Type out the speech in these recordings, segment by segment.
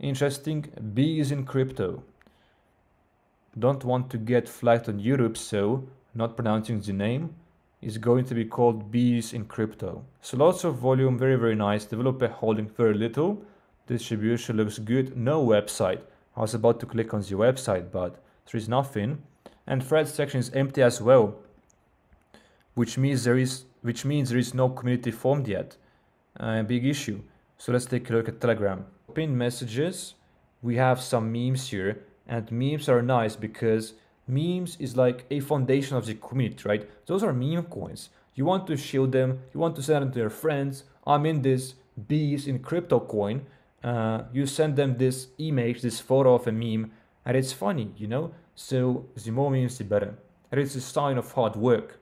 Interesting. B is in crypto. Don't want to get flagged on Europe, so not pronouncing the name is going to be called bees in crypto. So lots of volume, very, very nice. Developer holding very little. Distribution looks good. No website. I was about to click on the website, but there is nothing. And thread section is empty as well, which means there is which means there is no community formed yet. A uh, big issue. So let's take a look at Telegram. Pinned messages. We have some memes here, and memes are nice because memes is like a foundation of the community, right? Those are meme coins. You want to shield them, you want to send them to your friends. I'm in this bees in crypto coin. Uh, you send them this image, this photo of a meme, and it's funny, you know? So the more memes, the better. And it's a sign of hard work.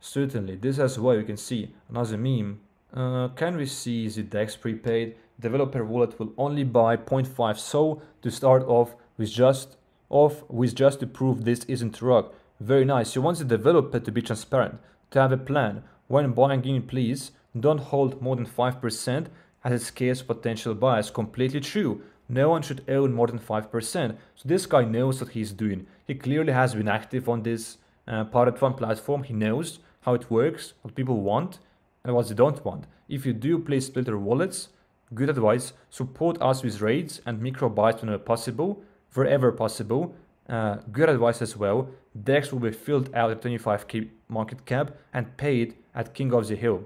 Certainly, this as well, you can see another meme. Uh, can we see the DEX prepaid? Developer wallet will only buy 0.5 so to start off with just off with just to prove this isn't rug. Very nice. You want the developer to be transparent, to have a plan. When buying in, please don't hold more than 5% as it scares potential buyers. Completely true. No one should own more than 5%. So this guy knows what he's doing. He clearly has been active on this uh, Pirate Fund platform. He knows how it works, what people want, and what they don't want. If you do play splitter wallets, good advice, support us with raids and micro buys whenever possible wherever possible. Uh, good advice as well. DEX will be filled out at 25k market cap and paid at King of the Hill.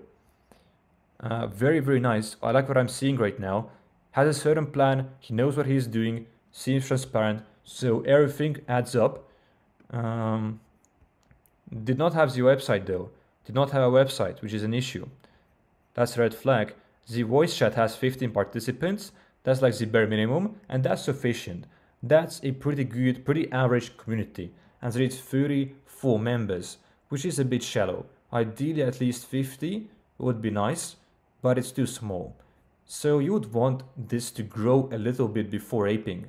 Uh, very, very nice. I like what I'm seeing right now. Has a certain plan. He knows what he's doing. Seems transparent. So everything adds up. Um, did not have the website though. Did not have a website, which is an issue. That's a red flag. The voice chat has 15 participants. That's like the bare minimum, and that's sufficient. That's a pretty good, pretty average community, and there is 34 members, which is a bit shallow. Ideally at least 50 would be nice, but it's too small. So you would want this to grow a little bit before aping.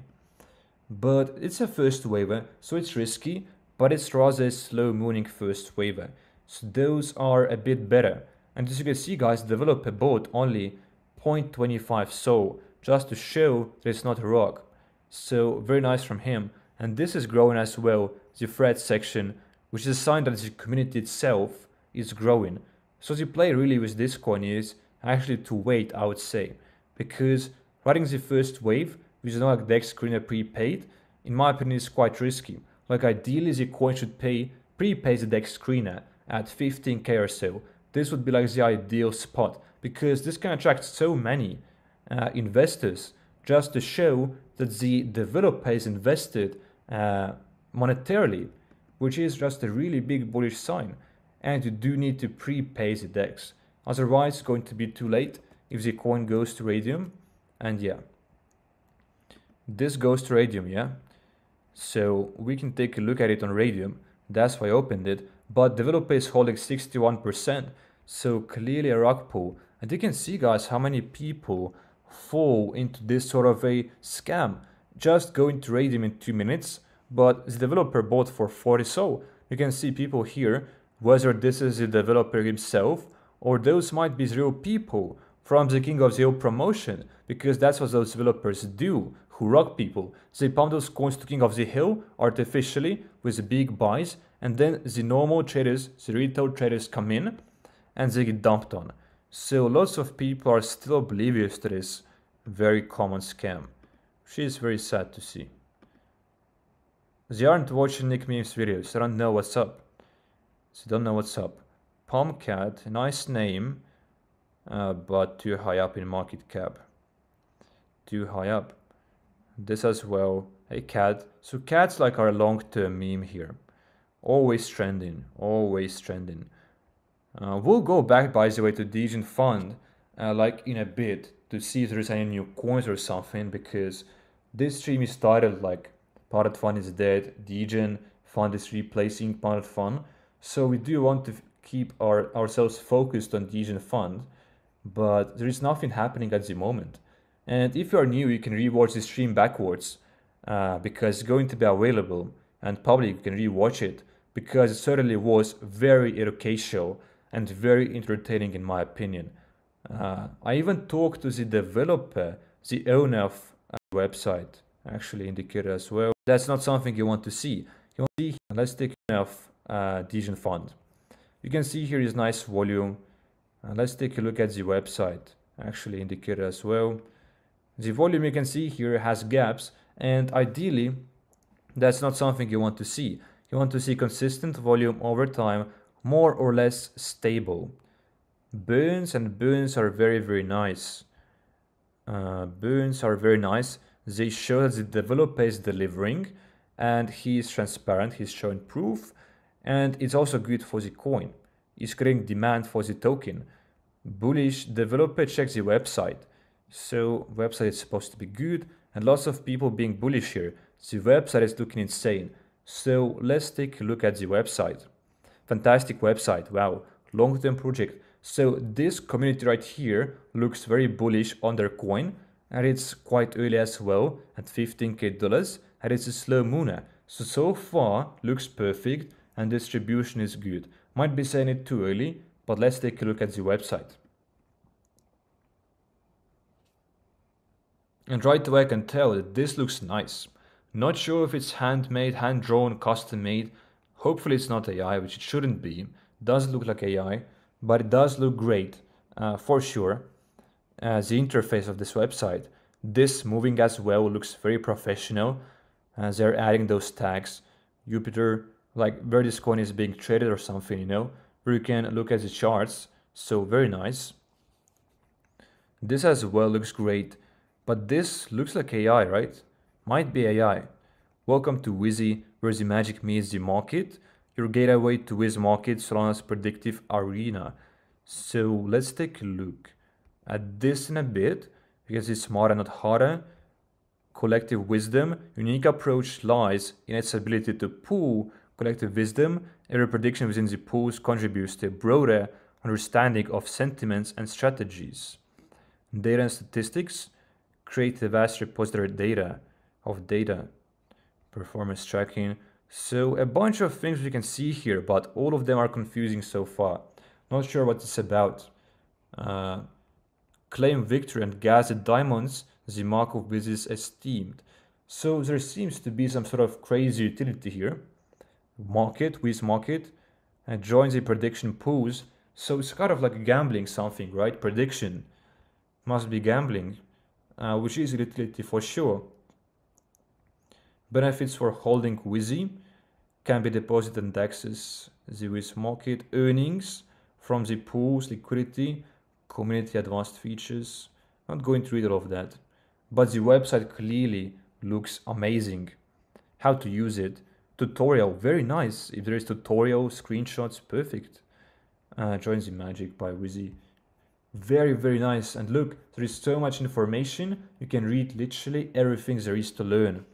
But it's a first waiver, so it's risky, but it's rather a slow mooning first waiver. So those are a bit better. And as you can see guys, developer bought only 0.25 so, just to show that it's not a rock. So very nice from him. And this is growing as well, the thread section, which is a sign that the community itself is growing. So the play really with this coin is actually to wait, I would say. Because riding the first wave, which is not like DEX screener prepaid, in my opinion is quite risky. Like ideally the coin should pay prepay the DEX screener at 15k or so. This would be like the ideal spot because this can attract so many uh, investors just to show that the developer is invested uh, monetarily, which is just a really big bullish sign. And you do need to prepay the DEX. Otherwise, it's going to be too late if the coin goes to Raydium. And yeah, this goes to Raydium, yeah? So we can take a look at it on Raydium. That's why I opened it. But developer is holding 61%. So clearly a rug pull. And you can see, guys, how many people fall into this sort of a scam. Just going to Raydium in two minutes, but the developer bought for 40 so. You can see people here, whether this is the developer himself or those might be real people from the King of the Hill promotion, because that's what those developers do, who rock people. They pump those coins to King of the Hill artificially with big buys, and then the normal traders, the retail traders come in and they get dumped on. So lots of people are still oblivious to this very common scam, which is very sad to see. They aren't watching Nick Memes videos, they don't know what's up. They don't know what's up. Palmcat, nice name, uh, but too high up in market cap. Too high up. This as well, a cat. So cats like our long-term meme here. Always trending, always trending. Uh, we'll go back, by the way, to Degen Fund, uh, like in a bit, to see if there's any new coins or something, because this stream is titled like Pirate Fund is dead, Degen Fund is replacing Pirate Fund. So we do want to keep our ourselves focused on Degen Fund, but there is nothing happening at the moment. And if you are new, you can rewatch the stream backwards, uh, because it's going to be available, and public you can rewatch it, because it certainly was very educational and very entertaining in my opinion. Uh, I even talked to the developer, the owner of website actually indicated as well. That's not something you want to see. You want to see, let's take enough uh, Degen fund. You can see here is nice volume. Uh, let's take a look at the website actually indicated as well. The volume you can see here has gaps and ideally that's not something you want to see. You want to see consistent volume over time, more or less stable. Burns and burns are very, very nice. Uh, burns are very nice. They show that the developer is delivering and he is transparent, he's showing proof, and it's also good for the coin. It's creating demand for the token. Bullish developer checks the website. So website is supposed to be good and lots of people being bullish here. The website is looking insane. So let's take a look at the website. Fantastic website. Wow. Long-term project. So this community right here looks very bullish on their coin and it's quite early as well at 15k dollars and it's a slow mooner. So, so far looks perfect and distribution is good. Might be saying it too early, but let's take a look at the website. And right away I can tell that this looks nice. Not sure if it's handmade, hand-drawn, custom-made. Hopefully it's not AI, which it shouldn't be. Does look like AI, but it does look great, uh, for sure. Uh, the interface of this website. This moving as well looks very professional. As they're adding those tags. Jupiter, like where this coin is being traded or something, you know, where you can look at the charts. So very nice. This as well looks great. But this looks like AI, right? Might be AI. Welcome to Wizzy, where the magic meets the market. Your gateway to Wiz Market, Solana's predictive arena. So let's take a look at this in a bit, because it's smarter, not harder. Collective wisdom, unique approach lies in its ability to pool collective wisdom. Every prediction within the pools contributes to a broader understanding of sentiments and strategies. Data and statistics, create a vast repository data of data, performance tracking. So a bunch of things we can see here, but all of them are confusing so far. Not sure what it's about. Uh, claim victory and gas the diamonds, the mark of is esteemed. So there seems to be some sort of crazy utility here. Market, with market, and join the prediction pools. So it's kind of like gambling something, right? Prediction must be gambling uh, which is utility for sure. Benefits for holding Wizzy can be deposited and access the Wiz market earnings from the pools, liquidity, community advanced features. Not going to read all of that, but the website clearly looks amazing. How to use it, tutorial, very nice. If there is tutorial, screenshots, perfect. Uh, join the magic by Wizzy. Very, very nice. And look, there is so much information. You can read literally everything there is to learn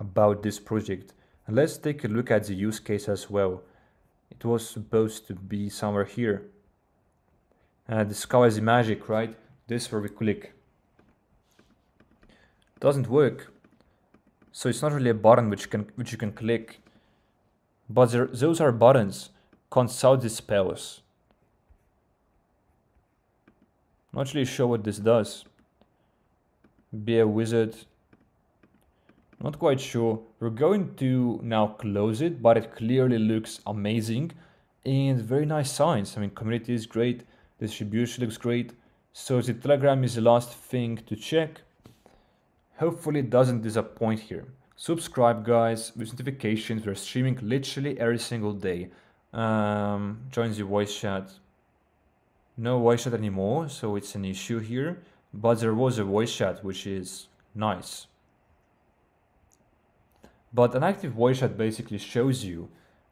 about this project. And let's take a look at the use case as well. It was supposed to be somewhere here. Uh, discover the magic, right? This where we click. Doesn't work. So it's not really a button which can which you can click. But there, those are buttons. Consult the spells. Not really sure what this does. Be a wizard. Not quite sure. We're going to now close it, but it clearly looks amazing and very nice signs. I mean, community is great, distribution looks great. So the Telegram is the last thing to check. Hopefully it doesn't disappoint here. Subscribe guys with notifications. We're streaming literally every single day. Um, join the voice chat no voice chat anymore, so it's an issue here. But there was a voice chat, which is nice. But an active voice chat basically shows you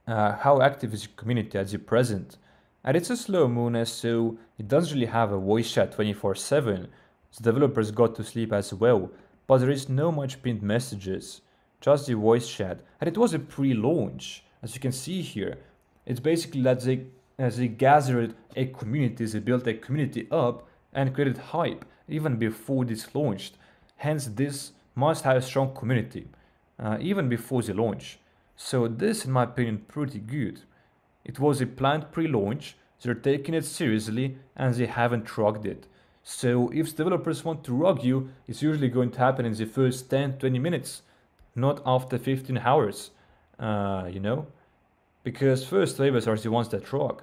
uh, how active is your community at the present. And it's a slow moon, so it doesn't really have a voice chat 24-7. The developers got to sleep as well, but there is no much pinned messages, just the voice chat. And it was a pre-launch, as you can see here. It's basically that they as they gathered a community, they built a community up and created hype even before this launched. Hence, this must have a strong community uh, even before the launch. So this, in my opinion, pretty good. It was a planned pre-launch, they're taking it seriously and they haven't trucked it. So if developers want to rug you, it's usually going to happen in the first 10, 20 minutes, not after 15 hours, uh, you know? Because first waivers are the ones that rug.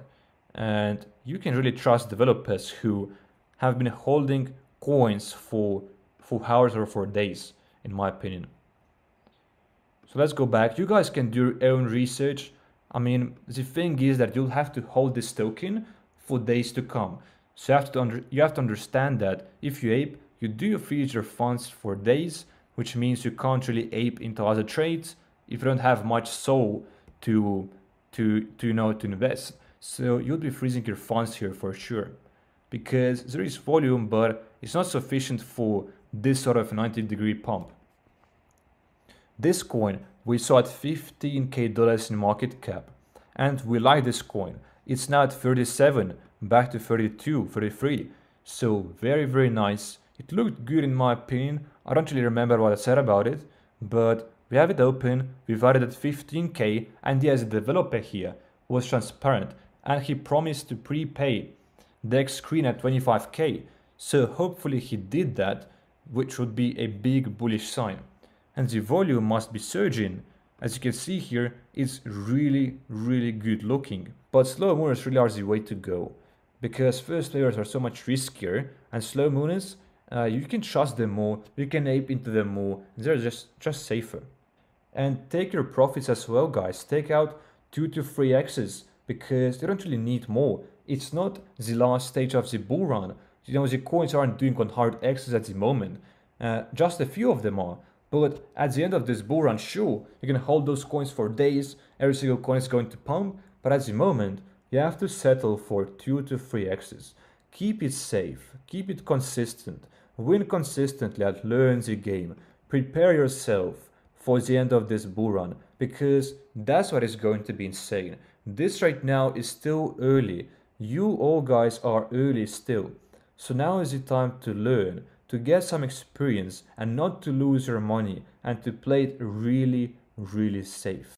And you can really trust developers who have been holding coins for, for hours or for days, in my opinion. So let's go back. You guys can do your own research. I mean, the thing is that you'll have to hold this token for days to come. So you have to, you have to understand that if you ape, you do freeze your funds for days, which means you can't really ape into other trades if you don't have much SOL to, to, to, you know, to invest. So you'll be freezing your funds here for sure because there is volume, but it's not sufficient for this sort of 90 degree pump. This coin we saw at 15k dollars in market cap and we like this coin. It's now at 37, back to 32, 33. So very, very nice. It looked good in my opinion. I don't really remember what I said about it, but we have it open, we've added at 15k and the developer here was transparent and he promised to prepay the screen at 25k. So hopefully he did that, which would be a big bullish sign. And the volume must be surging as you can see here, it's really, really good looking. But slow mooners really are the way to go. Because first players are so much riskier, and slow mooners, uh, you can trust them more, you can ape into them more, they're just, just safer. And take your profits as well, guys. Take out 2 to 3 X's, because you don't really need more. It's not the last stage of the bull run. You know, the coins aren't doing on hard X's at the moment. Uh, just a few of them are. But at the end of this bull run, sure, you can hold those coins for days, every single coin is going to pump, but at the moment, you have to settle for 2 to 3 X's. Keep it safe, keep it consistent, win consistently and learn the game. Prepare yourself for the end of this bull run, because that's what is going to be insane. This right now is still early. You all guys are early still. So now is the time to learn, to get some experience and not to lose your money and to play it really, really safe.